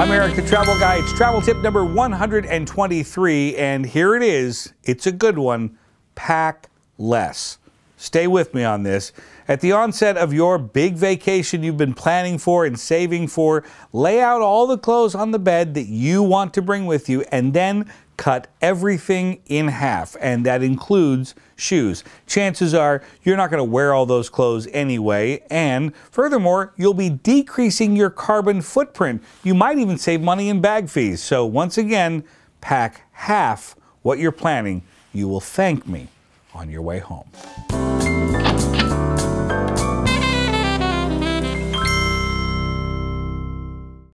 I'm Erik, the travel guy. It's travel tip number 123, and here it is. It's a good one. Pack less. Stay with me on this. At the onset of your big vacation you've been planning for and saving for, lay out all the clothes on the bed that you want to bring with you and then cut everything in half, and that includes shoes. Chances are you're not going to wear all those clothes anyway, and furthermore, you'll be decreasing your carbon footprint. You might even save money in bag fees. So, once again, pack half what you're planning. You will thank me on your way home.